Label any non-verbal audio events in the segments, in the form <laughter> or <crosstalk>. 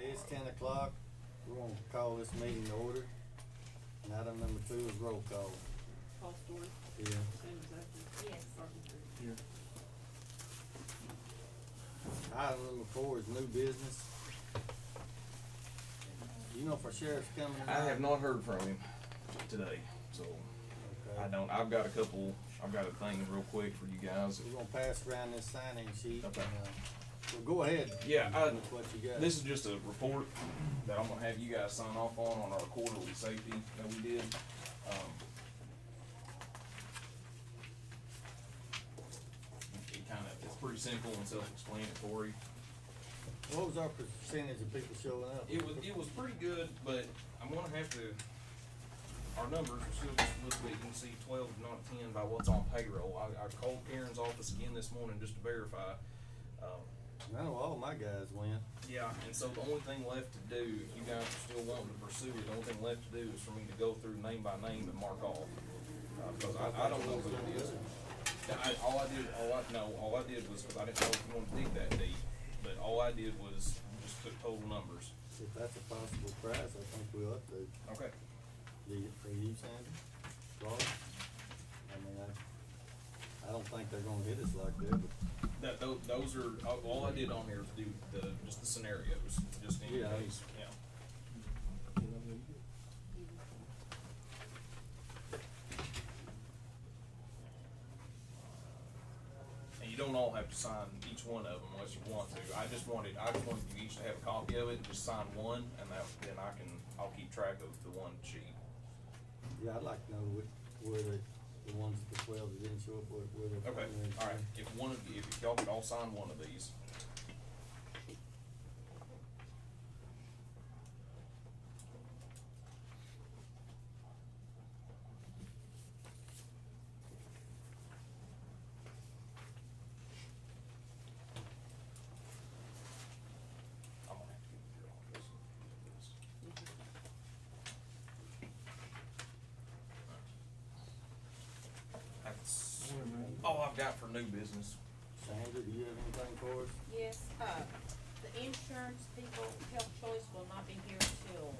It's ten o'clock, we're gonna call this meeting to order. And item number two is roll call. Paul Stewart, Yeah. Sam Zephyr. Yes. Carpenter. Item number four is new business. You know if our sheriff's coming I have not heard from him today, so Okay. I don't, I've got a couple, I've got a thing real quick for you guys. We're gonna pass around this sign-in sheet. Okay. and, uh, Well, go ahead. Yeah, I- what you got. This is just a report that I'm gonna have you guys sign off on, on our quarterly safety that we did. Um, It kinda, it's pretty simple and self-explanatory. What was our percentage of people showing up? It was, it was pretty good, but I'm gonna have to, our numbers are still just a little bit, you can see twelve, not ten by what's on payroll. I, I called Karen's office again this morning just to verify. Um, Know all my guys went. Yeah, and so the only thing left to do, if you guys are still wanting to pursue it, the only thing left to do is for me to go through name by name and mark off. Uh, because I, I don't know who it is. I, all I did, all I, no, all I did was, cause I didn't know if you wanted to dig that deep, but all I did was just put total numbers. If that's a possible price, I think we ought to. Okay. Do you, for you, Sandy? Laura? I mean, I, I don't think they're gonna hit us like that, but That, those, those are, all- all I did on here is do the, just the scenarios, just in Yeah. case, yeah. And you don't all have to sign each one of them unless you want to. I just wanted, I just wanted you each to have a copy of it and just sign one, and that, then I can, I'll keep track of the one sheet. yeah, I'd like to know which, where the, the ones, the twelve that didn't show up. Okay, alright, if one of you, if y'all could all sign one of these. I'm gonna have to get through all this. That's all I've got for new business. Sandra, do you have anything for us? Yes, uh, the insurance people, Health Choice will not be here till,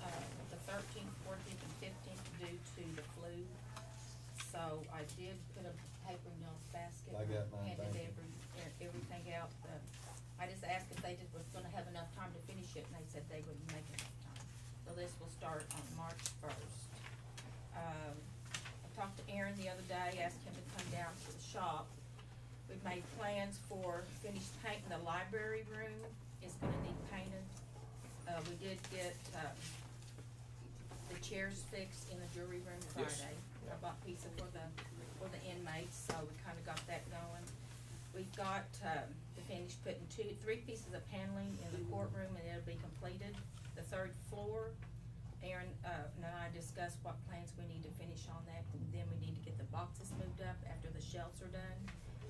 uh, the thirteenth, fourteenth, and fifteenth due to the flu. So I did put a paper in y'all's basket. I got mine, Handed thank you. every, e- everything out, uh, I just asked if they just was gonna have enough time to finish it, and they said they wouldn't make enough time. So this will start on March first. Talked to Aaron the other day, asked him to come down to the shop. We've made plans for finished painting the library room, it's gonna need painted. Uh, we did get, um, the chairs fixed in the jury room Yes. Friday. I bought pizza for the, for the inmates, so we kinda got that going. We've got, um, to finish putting two, three pieces of paneling in the courtroom and it'll be completed. The third floor, Aaron, uh, and I discussed what plans we need to finish on that, then we need to get the boxes moved up after the shelves are done,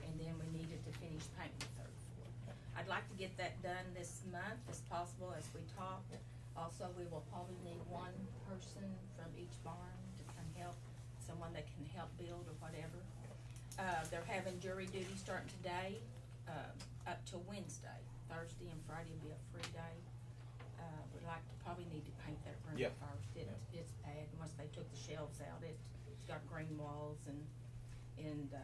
and then we needed to finish painting the third floor. I'd like to get that done this month as possible as we talk. Also, we will probably need one person from each barn to come help, someone that can help build or whatever. Uh, they're having jury duty starting today, uh, up to Wednesday. Thursday and Friday will be a free day. We'd like to, probably need to paint that room Yeah. first. It, it's bad, once they took the shelves out, it, it's got green walls and, and, uh,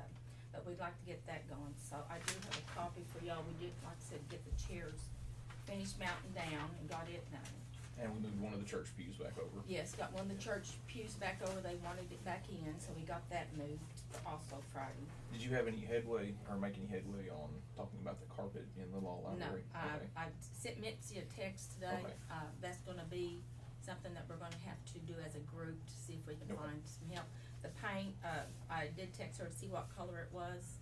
but we'd like to get that going. So I do have a copy for y'all. We did, like I said, get the chairs finished mounting down and got it done. And we moved one of the church pews back over. Yes, got one of the church pews back over, they wanted it back in, so we got that moved also Friday. Did you have any headway or make any headway on talking about the carpet in the law No, library? I, Okay. I sent Mitzi a text today, Okay. uh, that's gonna be something that we're gonna have to do as a group to see if we can Okay. find some help. The paint, uh, I did text her to see what color it was,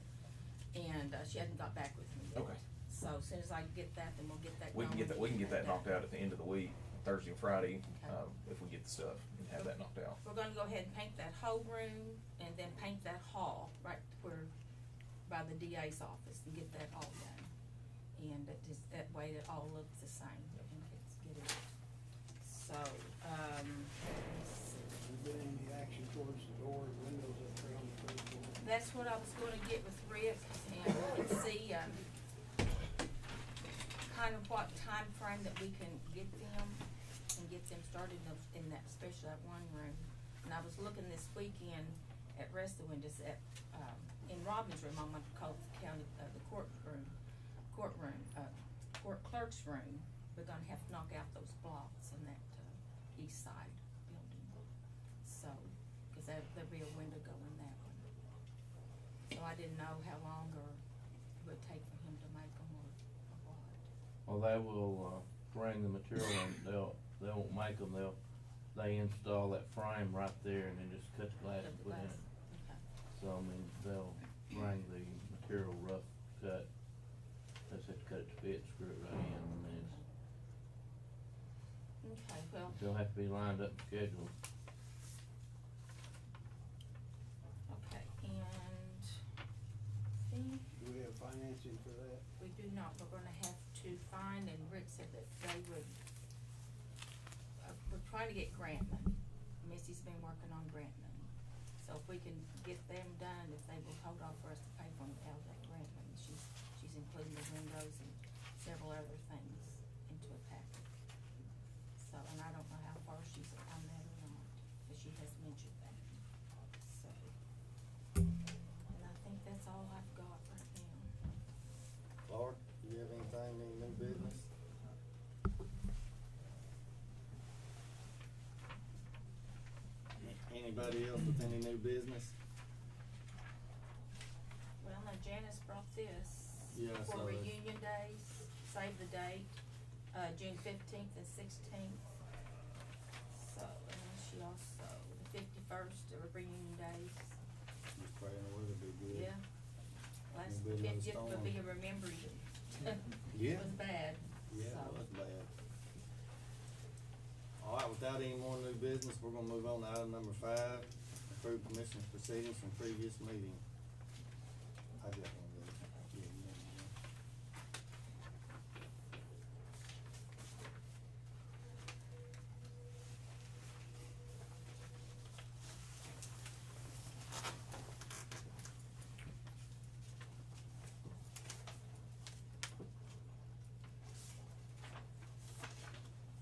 and, uh, she hadn't got back with me yet. Okay. So as soon as I get that, then we'll get that We going. can get that, we can get that knocked out at the end of the week, Thursday and Friday, Okay. um, if we get the stuff and have that knocked out. We're gonna go ahead and paint that whole room and then paint that hall right where, by the DA's office and get that all done. And it just, that way it all looks the same and it's, get it. So, um, let's see. Has there any action towards the doors, windows up there the third floor? That's what I was gonna get with Rick and see, um, kind of what time frame that we can get them and get them started in, in that, especially that one room. And I was looking this weekend at rest of the windows at, um, in Robin's room, I'm gonna call it the county, uh, the courtroom, courtroom, uh, court clerk's room. We're gonna have to knock out those blocks on that, uh, east side building. So, cause there, there'll be a window going that one. So I didn't know how long or it would take for him to make them or, or what. Well, they will, uh, bring the material and they'll, they won't make them, they'll, they install that frame right there and then just cut the glass Cut and put it in. glass. Okay. So, I mean, they'll bring the material rough cut, they just have to cut it to fit, screw it right in, and then it's, Okay, well, they'll have to be lined up and scheduled. okay, and think Do we have financing for that? we do not, we're gonna have to find, and Rick said that they would, uh, we're trying to get grant money. Missy's been working on grant money. So if we can get them done, if they will hold off for us to pay for them out of that grant money, she's, she's including the windows and else new business? Well, now Janice brought this. Yeah, I For saw that. reunion days, save the date, uh, June fifteenth and sixteenth. So, and then she also, the fifty-first are reunion days, Just praying the weather be good. yeah. Last Maybe another fiftieth will be storm. remembered, Yeah. <laughs> it was bad, Yeah, so. it was bad. All right, without any more new business, we're gonna move on to item number five, approve commissioners proceedings from previous meeting. I got one of those. Yeah, you know, yeah.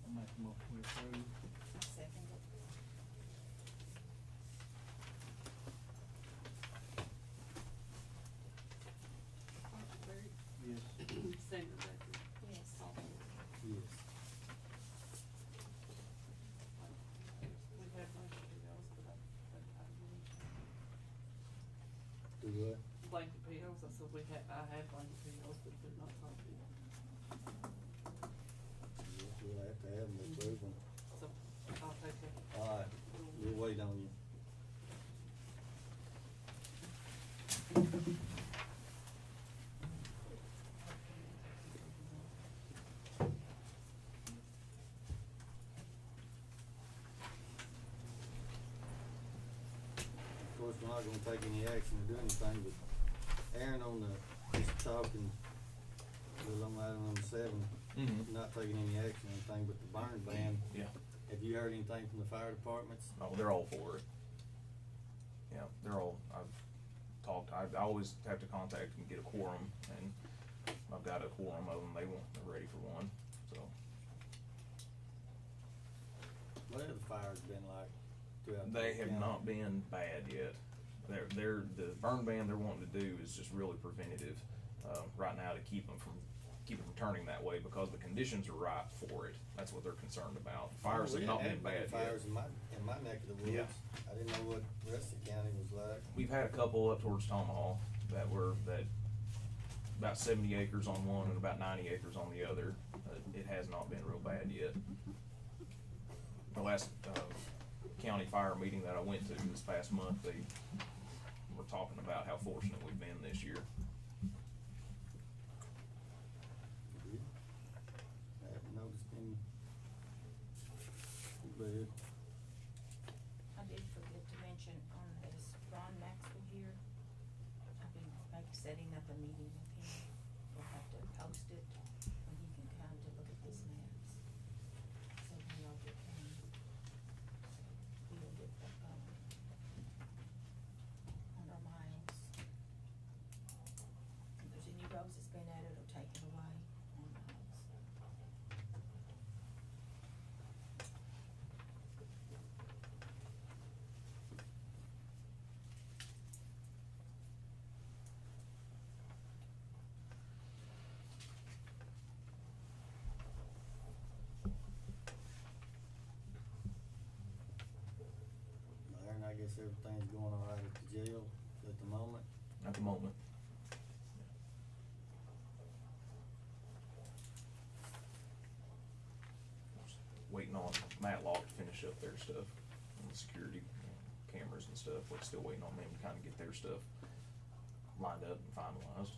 I'll make a motion to approve. Second it. Clark, Yes. Sandra Zachary. Yes. Yes. We had blanket POs, but I, but I didn't. Do what? Blanket POs, I said we had, I had blanket POs, but did not copy. Yes, we'll have to have them approve them. So I'll take that. All right, we'll wait on you. Of course, we're not gonna take any action or do anything, but Aaron on the, just talking, was on item number seven, Mm-hmm. not taking any action or anything, but the burn ban, Yeah. have you heard anything from the fire departments? Oh, they're all for it. Yeah, they're all, I've talked, I, I always have to contact and get a quorum, and I've got a quorum of them, they want, they're ready for one, so. What have the fires been like throughout? They have not been bad yet. They're, they're, the burn ban they're wanting to do is just really preventative, uh, right now to keep them from, keep them from turning that way, because the conditions are right for it. That's what they're concerned about. Fires We have not been bad Fires yet. in my, in my neck of the Yeah. woods. I didn't know what the rest of the county was like. We've had a couple up towards Tamaha that were, that, about seventy acres on one and about ninety acres on the other. Uh, It has not been real bad yet. The last, uh, county fire meeting that I went to this past month, they were talking about how fortunate we've been this year. I haven't noticed any. But I did forget to mention on this, Ron Maxwell here, I'll be like setting up a meeting with him. We'll have to post it when he can come to look at these maps. So we all get, um, we'll get, um, under miles. Guess everything's going all right at the jail at the moment. At the moment. Waiting on Matlock to finish up their stuff, the security cameras and stuff, we're still waiting on them to kinda get their stuff lined up and finalized,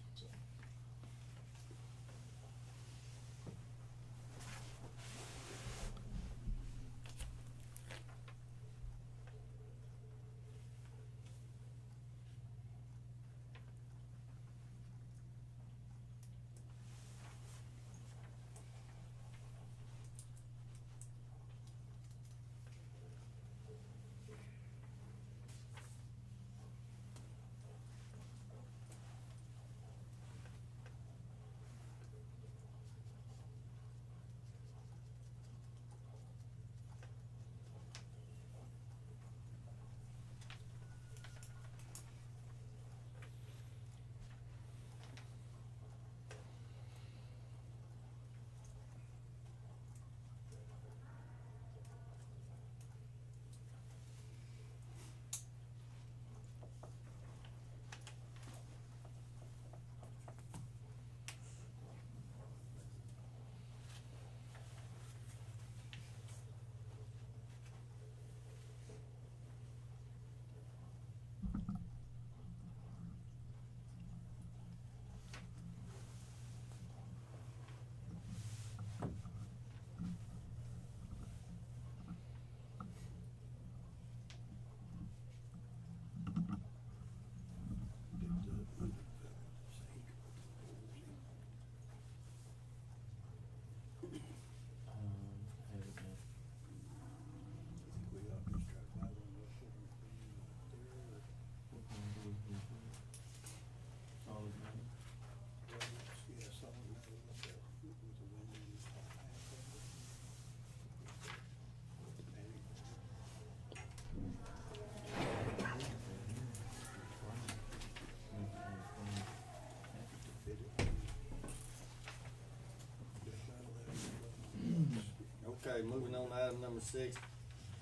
Okay, moving on to item number six,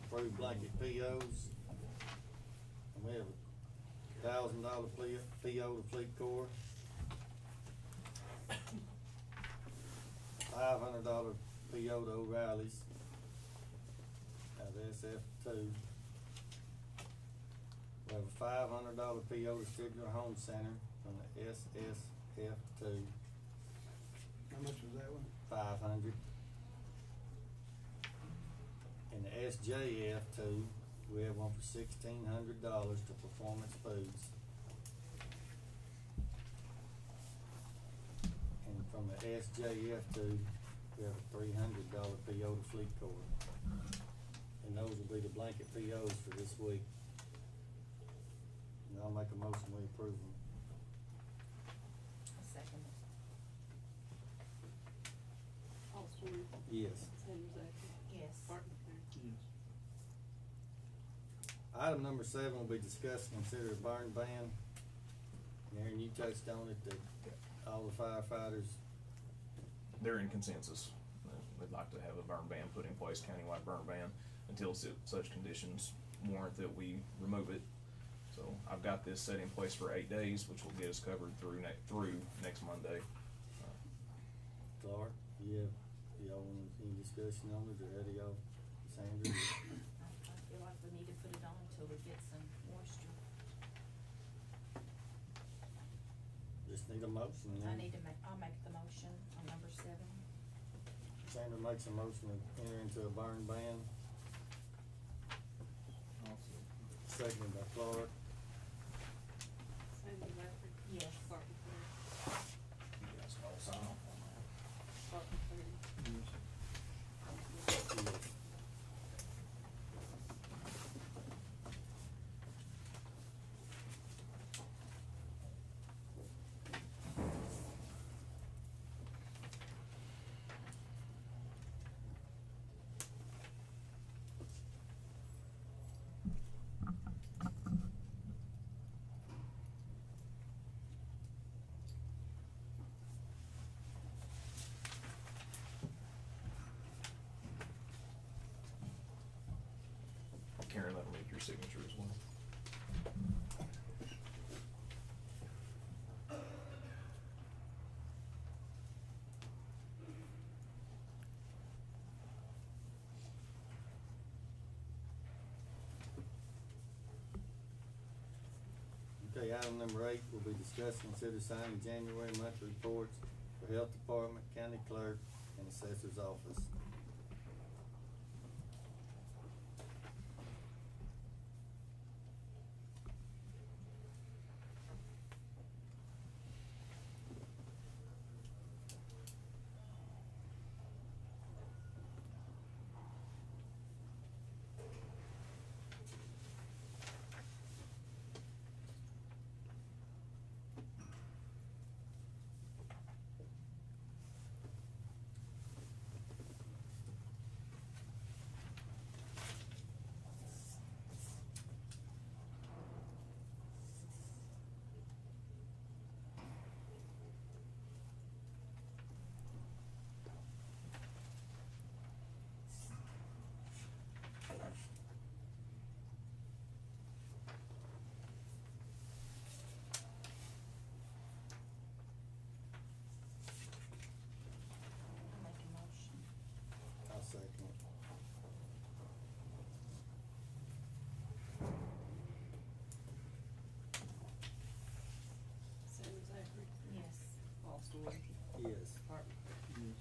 approve blanket POs. And we have a thousand dollar PO, to Fleet Corps. Five hundred dollar PO to O'Reilly's. Out of SF two. We have a five hundred dollar PO to Stigler Home Center from the SSF two, How much was that one? five hundred. And the SJF two, we have one for sixteen hundred dollars to Performance Foods. And from the SJF two, we have a three hundred dollar PO to Fleet Corps. And those will be the blanket POs for this week. And I'll make a motion, we approve them. A second. Austin, Yes. Sanders Actor, Yes. Barton, County. Item number seven will be discussed, and consider a burn ban. And Aaron, you touched on it, that all the firefighters, they're in consensus. They'd like to have a burn ban put in place, countywide burn ban, until su- such conditions warrant that we remove it. So I've got this set in place for eight days, which will get us covered through ne- through next Monday. Clark, you have, y'all want any discussion on it, or how do y'all, Sandra? I, I feel like we need to put it on until we get some moisture. Just need a motion, I then need to make, I'll make the motion on number seven. Sandra makes a motion to enter into a burn ban, seconded by Clark. Sanders Actor. Yes. Barton, County. You guys can all sign off on that. Barton, County. Yes. Item number eight will be discussed, consider signing January monthly reports for Health Department, County Clerk, and Assessor's Office. I'll make a motion. I'll second it. Sammy Zachary, Yes. Paul Story, Yes. Hartman. Yes.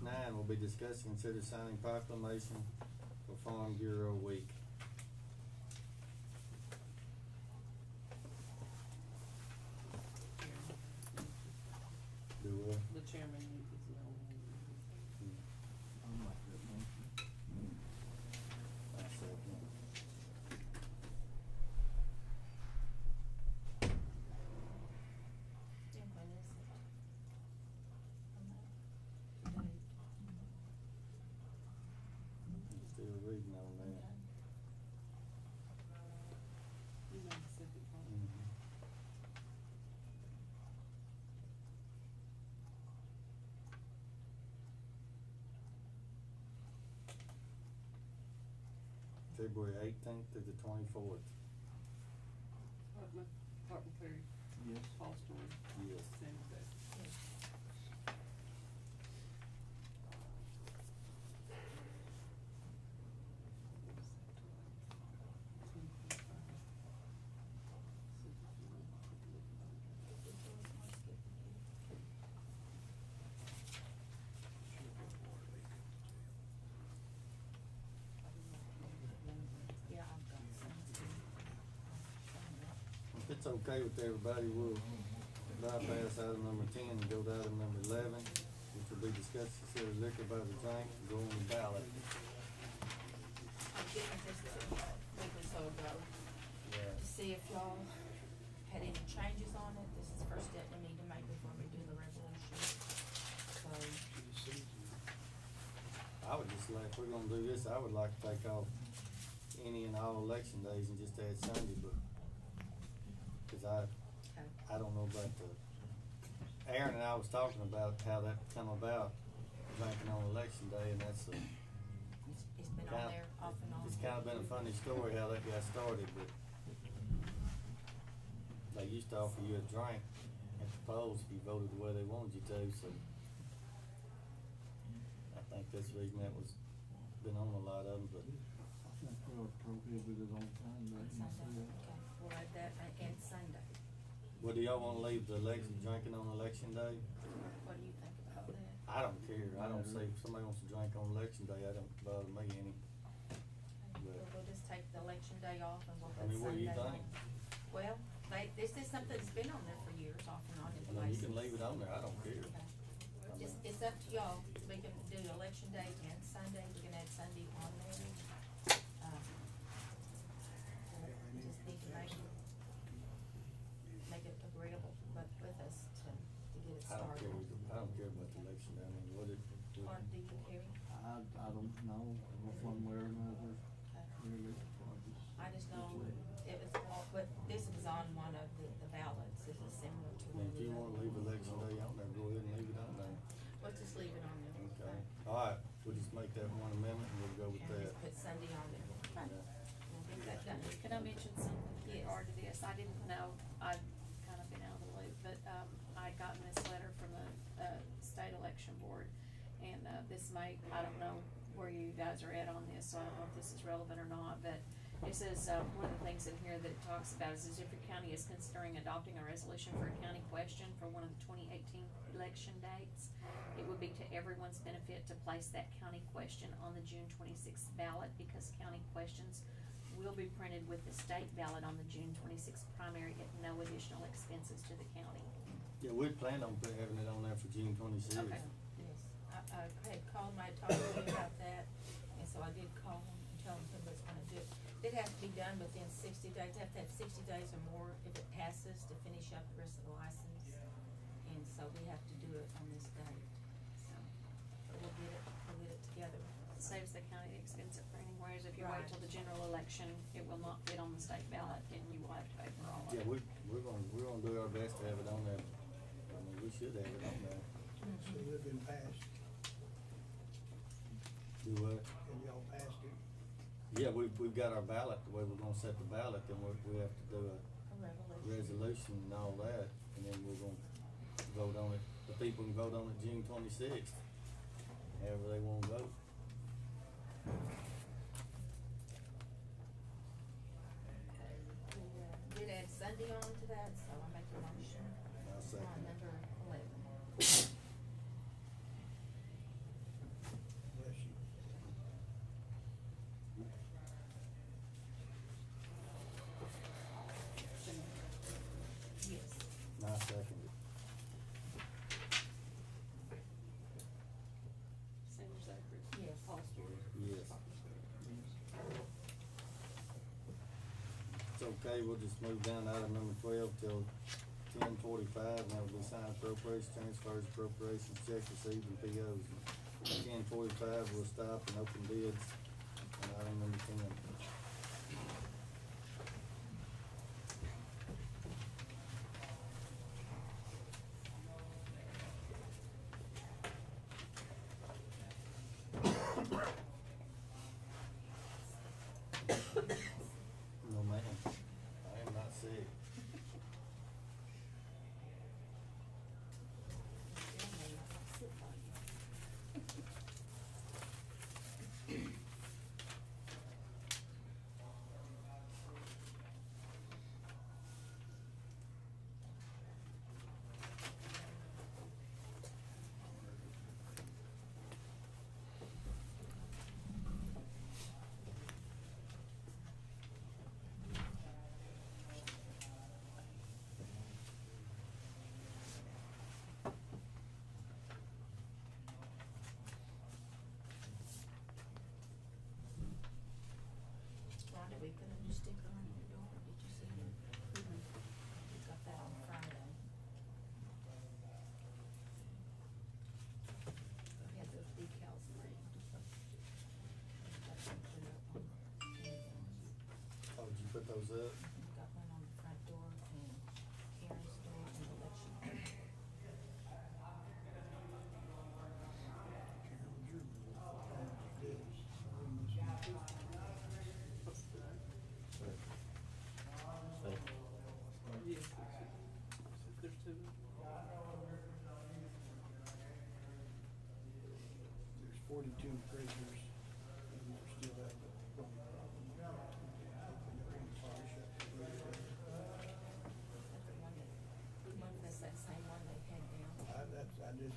Nine will be discussed, consider signing proclamation for Farm Bureau Week. Do we? The chairman needs to know. I'll make that motion. I'll second it. Yeah, when is it? On that? Today. Still reading on that. Okay. You know, Pacific Farm. Mhm. February eighteenth to the twenty-fourth. Hartman, Hartman Cleary, Yes. Paul Story, Yes. Sammy Zachary. Yes. Yeah, I've got some. If it's okay with everybody, we'll bypass item number ten and go to item number eleven, which will be discussed, consider liquor by the drink, go on the ballot. I'm getting this week or so ago to see if y'all had any changes on it. This is the first step we need to make before we do the resolution. So, I would just like, if we're gonna do this, I would like to take off any and all election days and just add Sunday, but, cause I, okay. I don't know about the, Aaron and I was talking about how that come about, drinking on election day, and that's a, It's, it's been on Kinda- there off and on. it's kinda been a funny story how that got started, but they used to offer you a drink at the polls if you voted the way they wanted you to, so I think that's the reason that was, been on a lot of them, but I think we ought to prohibit it on Sunday. On Sunday, okay, we'll add that, and, and Sunday. Well, do y'all wanna leave the election, drinking on election day? What do you think about that? I don't care, I don't see, if somebody wants to drink on election day, I don't bother me any. We'll, we'll just take the election day off and we'll I put mean, what do you Sunday think? on. Well, they, this is something that's been on there for years, off and on in I mean, you places. can leave it on there, I don't care. Okay. It's, it's up to y'all, we can do election day and Sunday, we can add Sunday on there. Um, we Just need to make, make it agreeable, but with us to, to get it I don't started. care, either- I don't care about the election day, I mean, what it, Or, what- election day on there, go ahead and leave it on there. Let's just leave it on there. Okay, alright, we'll just make that one amendment and we'll go with And that. just put Sunday on there. We'll get that done. Can I mention something with regard to this? I didn't know, I've kind of been out of the loop, but, um, I gotten this letter from the, uh, state election board. May, I don't know where you guys are at on this, so I don't know if this is relevant or not, but it says, uh, one of the things in here that it talks about is, is if your county is considering adopting a resolution for a county question for one of the twenty eighteen election dates, it would be to everyone's benefit to place that county question on the June twenty-sixth ballot, because county questions will be printed with the state ballot on the June twenty-sixth primary at no additional expenses to the county. Yeah, we plan on put- having it on there for June twenty-sixth. Okay, yes, I, I had called my, talked to me about that, and so I did call them and tell them who was gonna do it. It has to be done within sixty days, have to have sixty days or more if it passes to finish up the rest of the license. And so we have to do it on this date, so, but we'll get it, we'll get it together. It saves the county the expense of printing, whereas if you wait Right. till the general election, it will not fit on the state ballot, and you will have to pay for all of it. Yeah, we, we're gonna, we're gonna do our best to have it on there. I mean, we should have it on there. So they've been passed, Do what? and y'all passed it, Yeah, we've, we've got our ballot, the way we're gonna set the ballot, then we, we have to do a A revolution. resolution and all that, and then we're gonna vote on it. The people can vote on it June twenty-sixth, however they wanna vote. We, uh, did add Sunday on to that, so I make a motion I'll on second it. number eleven. bless you. Yes. I second it. Sanders Zachary. Yes. Paul Stewart. Yes. It's okay, we'll just move down to item number twelve till ten forty-five, and that'll be signed appropriations, transfers, appropriations, checks received, and POs. Ten forty-five, we'll stop and open bids on item number ten. No, ma'am, I am not sick. Rhonda, we put a new sticker on your door, did you see it? Got that on Friday. Had those decals made. Um, Anything. Oh, did you put those up? We got one on the front door and Karen's door and the election. Second. Yes, there's two. There's forty-two prisoners, and we're still have a phone problem. Hoping that one fire shut the door. That's the one that, we wonder if that's that same one they had down. I, that's, I just,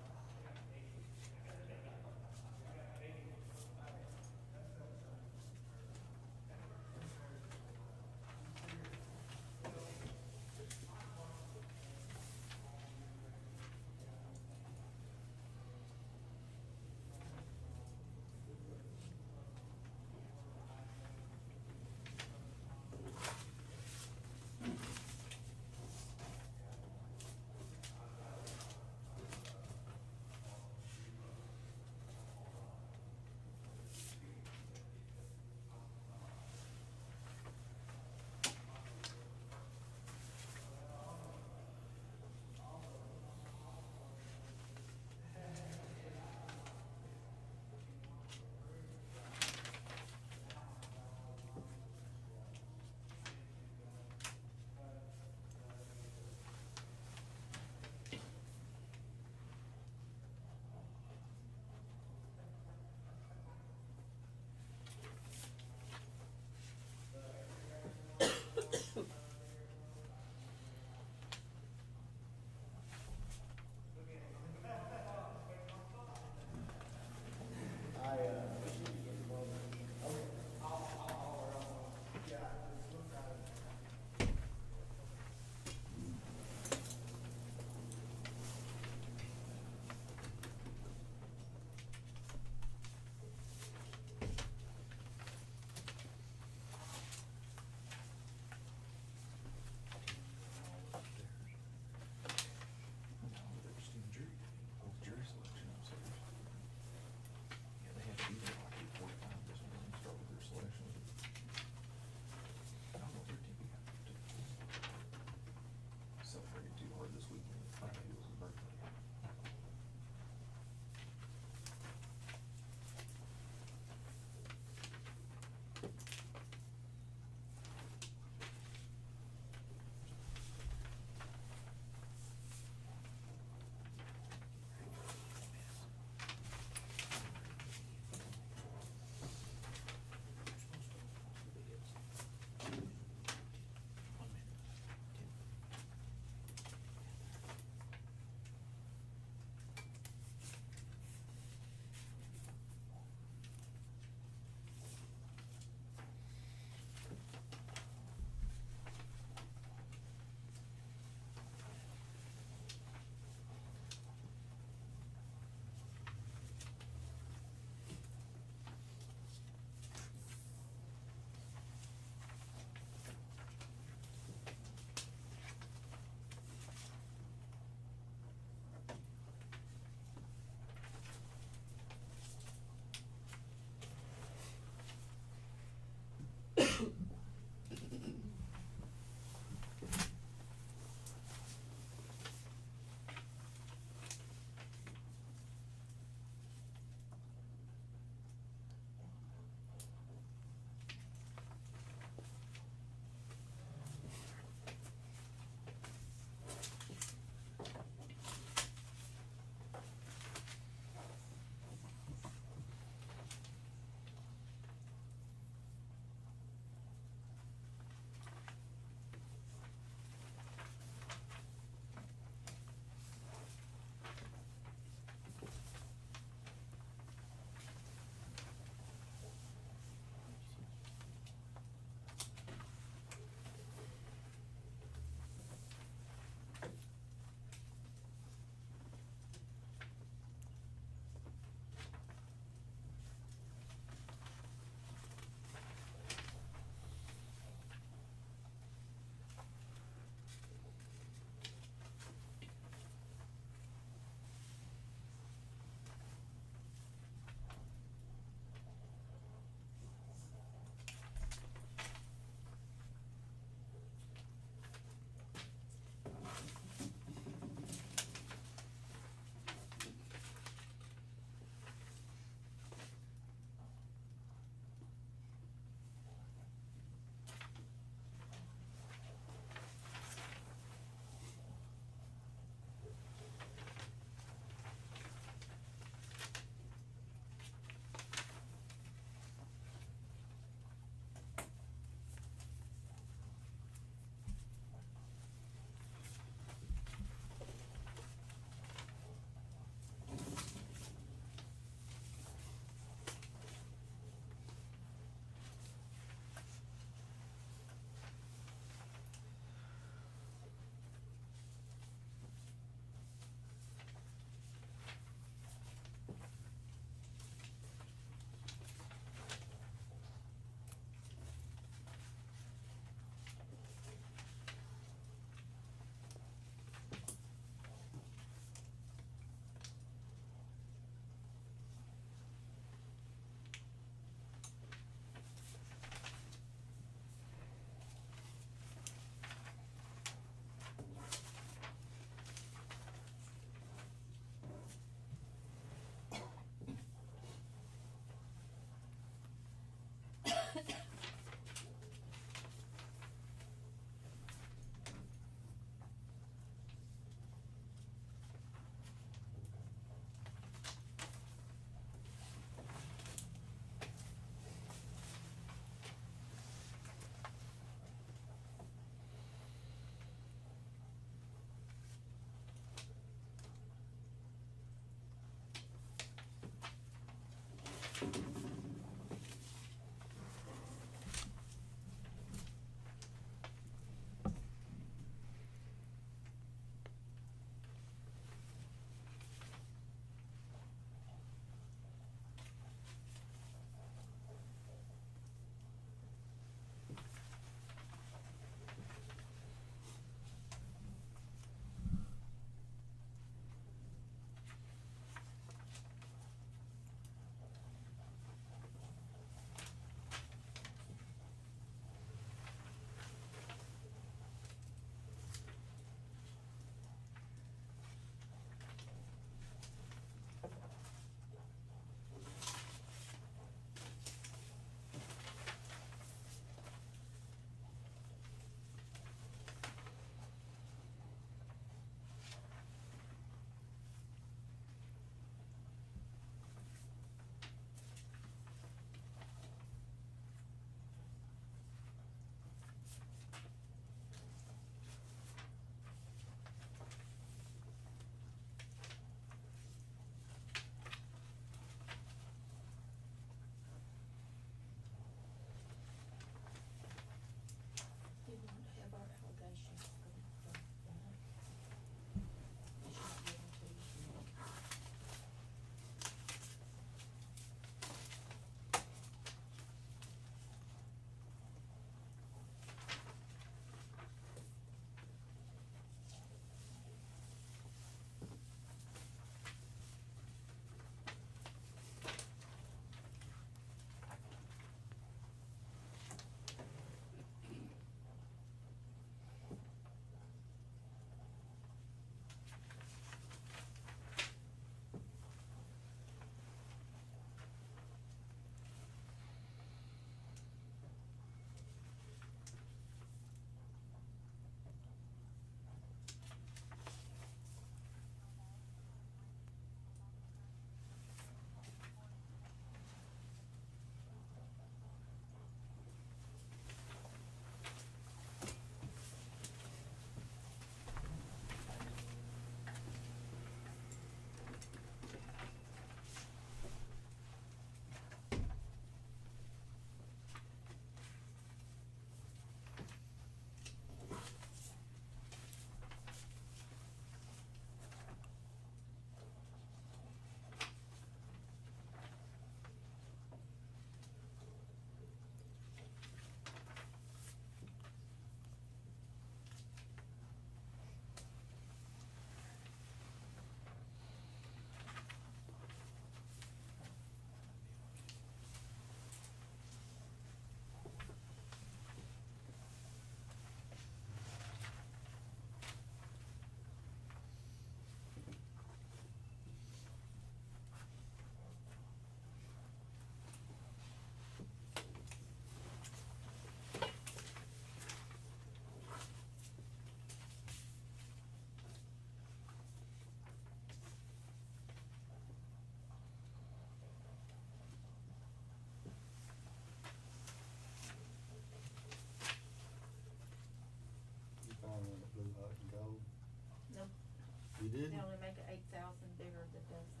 did? They only make it eight thousand bigger than this.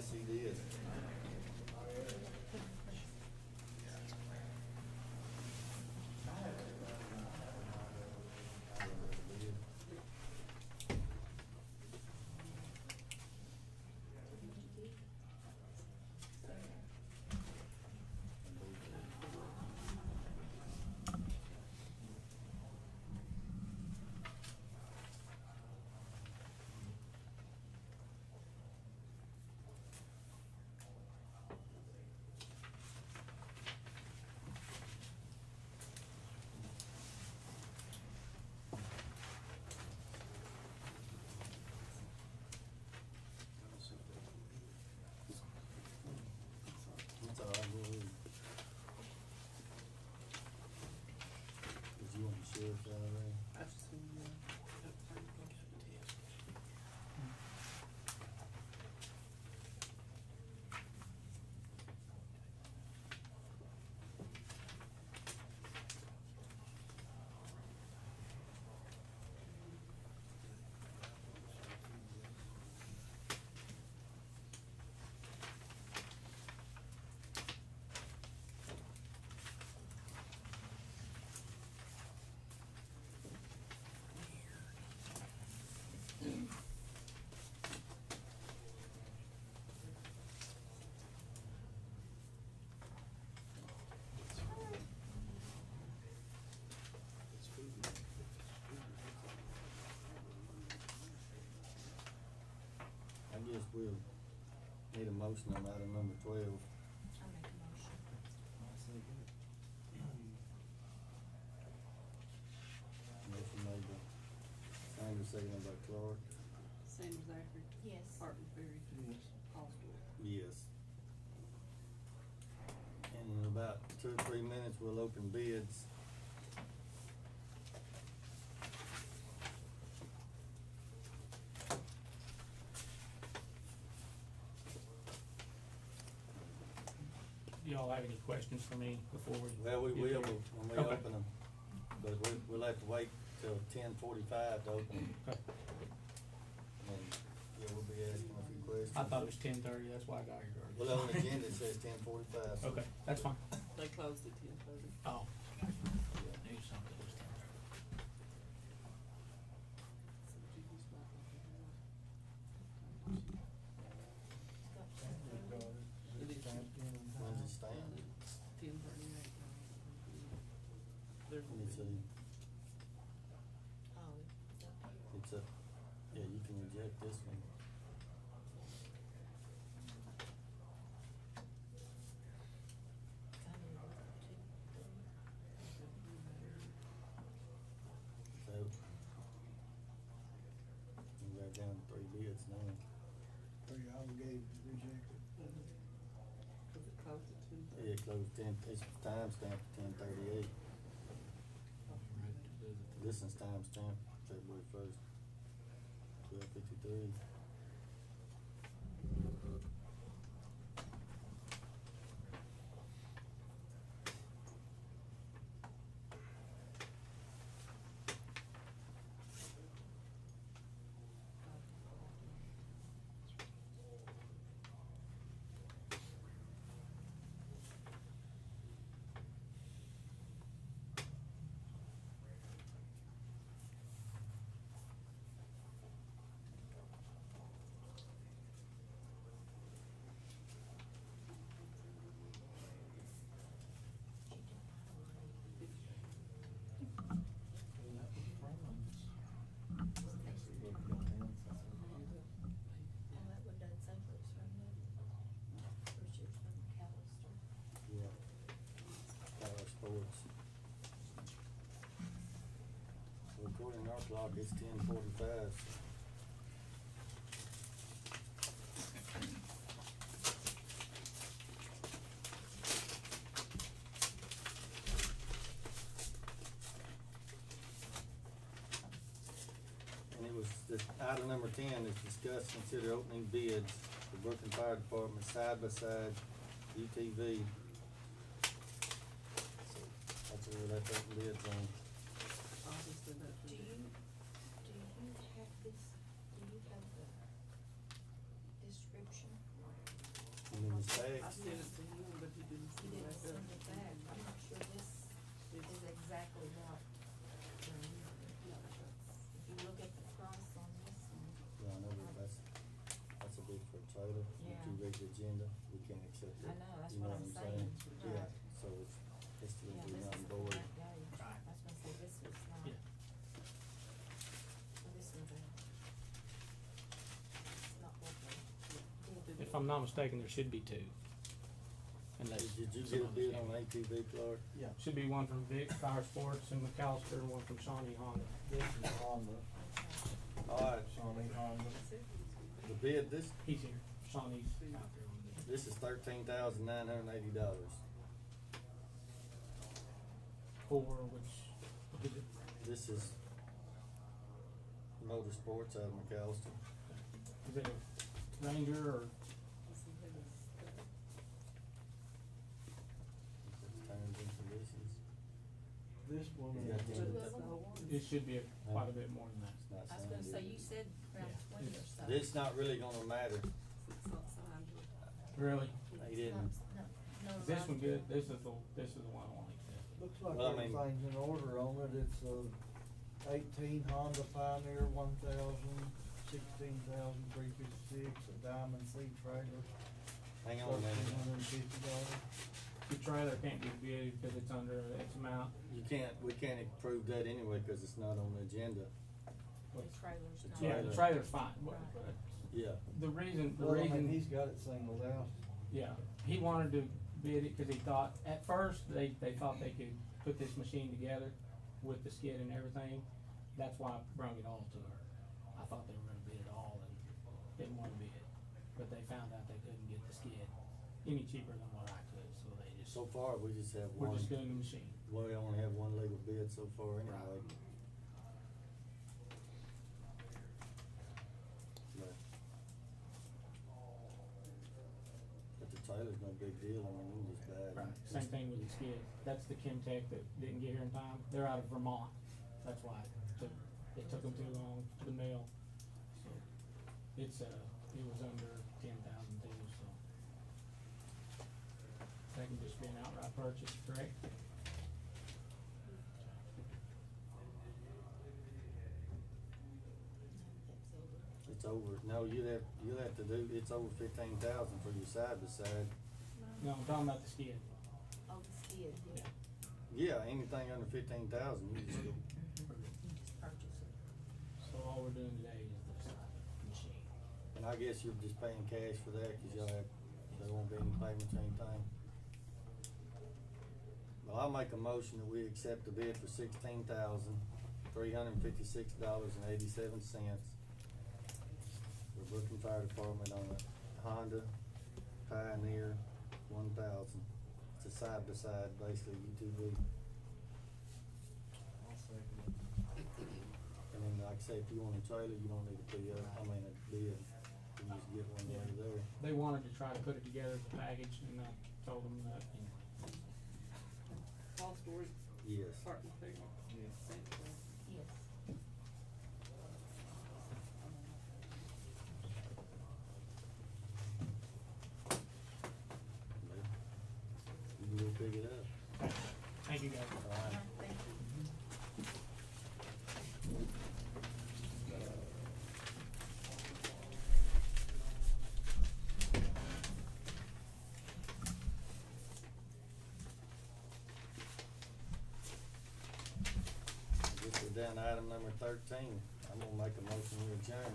SED is or whatever. We'll need a motion on item number twelve. I'll make a motion. Motion made by Sanders, seconded by Clark. Sanders Zachary, Yes. Ardensbury, Yes. Osborne. Yes. And in about two or three minutes, we'll open bids. Y'all have any questions for me before we? Well, we will when we Okay. open them, but we, we'll have to wait till ten forty-five to open them. Okay. And, yeah, we'll be asking a few questions. I thought it was ten thirty, that's why I got here early. Well, on the <laughs> agenda, it says ten forty-five. Okay, that's fine. They closed at ten thirty. Oh. Knew something was 10:30. It is When's it stand? ten thirty-eight. There's. Let me see, Oh, it's a, yeah, you can reject this one. So. We got down to three. Are you obligated to reject it? Cause it closed at ten thirty. Yeah, it closed ten, it's timestamped ten thirty-eight. This is timestamped February first, twelve fifty-three. Our clock, it's ten forty-five. And it was, this, item number ten is discuss, consider opening bids for Brooken Fire Department side by side UTV. So, that's where to open bids on. Obviously, that's. Do you, do you have this, do you have the description? The I sent it to him, but he didn't You send it didn't back send it back, I'm not sure this is exactly what. If you look at the price on this one, yeah, I know that that's, that's a big for a trailer, Yeah. UT reg agenda, we can't accept it. I know, that's You what I'm saying? Yeah, so it's to yeah, be this on is board. that day, Right. I was gonna say, this is not. Yeah. So this one's a. It's not what they did. If I'm not mistaken, there should be two. Unless. Did you get a bid on. ATV, Clark? Yeah. Should be one from Vic Fire Sports and McAlester, and one from Shawnee Honda. This is Honda, Alright, Shawnee Honda. the bid, this, He's here, Shawnee's out there with it. this is thirteen thousand nine hundred and eighty dollars. For which, what is it? This is Motorsports out of McAlester. Is it a Ranger or, Terms and conditions, This one Yeah. is. Two of it should be a- quite a bit more than that. it's not I was gonna say, yet. you said around Yeah. twenty or so. It's not really gonna matter, It's not signed. Really? they didn't, not- no, no, Is this Roger. one good? This is the, this is the one I want to accept. Looks like Well, I mean- everything's in order on it, it's a eighteen Honda Pioneer one thousand, sixteen thousand three fifty-six, a Diamond C trailer, hang on a thirteen minute. hundred and fifty dollars. The trailer can't get bid because it's under X amount. You can't, we can't approve that anyway, cause it's not on the agenda. The trailer's not. Yeah, the Trailer. trailer's fine, but, Right. Yeah, The reason, the Well, I mean, reason, he's got it singled out. yeah, he wanted to bid it, cause he thought, at first, they, they thought they could put this machine together with the skid and everything. That's why I brung it all to her. I thought they were gonna bid it all and didn't wanna bid it, but they found out they couldn't get the skid any cheaper than what I could, so they just, so far, we just have one. we're one, just doing the machine. well, we only have one legal bid so far anyway. But but the Taylor's no big deal, I mean, you just buy it. Right, same thing with the skid, that's the Chemtech that didn't get here in time, they're out of Vermont, that's why it took, it took them too long the mail. So, it's, uh, it was under ten thousand too, so. That can just be an outright purchase, correct? It's over, no, you'd have, you'll have to do, it's over fifteen thousand for your side by side. No, I'm talking about the skid, Oh, the skid, yeah. Yeah, anything under fifteen thousand, you just go, purchase it. So all we're doing today is the side machine. and I guess you're just paying cash for that, cause y'all have, there won't be any payments or anything. Well, I'll make a motion that we accept the bid for sixteen thousand, three hundred and fifty-six dollars and eighty-seven cents. For Brooken Fire Department on a Honda Pioneer one thousand. It's a side-by-side, basically UTV. I'll second. And then, like I say, if you want a trailer, you don't need a PO, uh, I mean, a bid, you can just get one right there. They wanted to try to put it together as a package, and I told them that, you know, All storage, Yes. parking, picnic, Yeah. same thing. Yes. Go pick it. thank you guys. All right. Uh, Thank you. Guess we're down to item number thirteen. I'm gonna make a motion to adjourn.